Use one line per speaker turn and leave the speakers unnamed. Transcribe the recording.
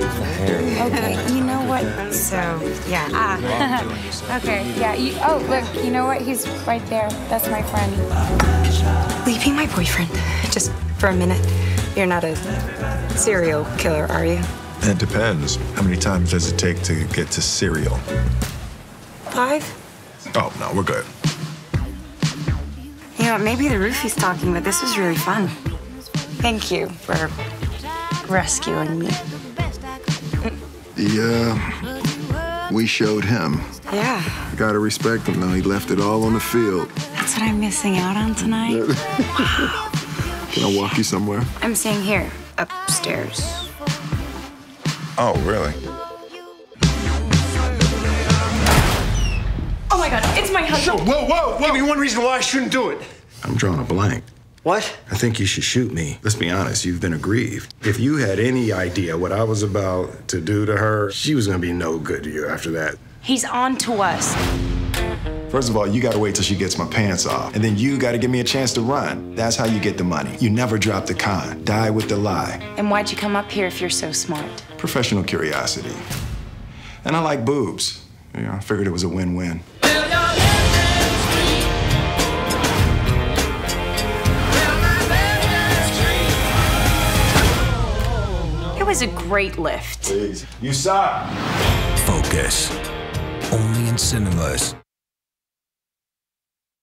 Okay, you know what? So, yeah. Ah. okay, yeah. You, oh, look, you know what? He's right there. That's my friend. Will be my boyfriend? Just for a minute. You're not a serial killer, are you?
It depends. How many times does it take to get to serial?
Five?
Oh, no, we're good.
You know, maybe the roofie's talking, but this was really fun. Thank you for rescuing me.
Yeah, uh, we showed him.
Yeah,
You gotta respect him, though. He left it all on the field.
that's what I'm missing out on tonight.
Can I walk you somewhere?
I'm staying here, upstairs.
Oh, really?
Oh my god, it's my husband.
Whoa, whoa, whoa! Give me one reason why I shouldn't do it.
I'm drawing a blank.
What?
I think you should shoot me. Let's be honest, you've been aggrieved. If you had any idea what I was about to do to her, she was gonna be no good to you after that.
He's on to us.
First of all, you gotta wait till she gets my pants off. And then you gotta give me a chance to run. That's how you get the money. You never drop the con. Die with the lie.
And why'd you come up here if you're so smart?
Professional curiosity. And I like boobs. You know, I figured it was a win-win.
Was a great lift.
Please. You suck.
Focus. Only in cinemas.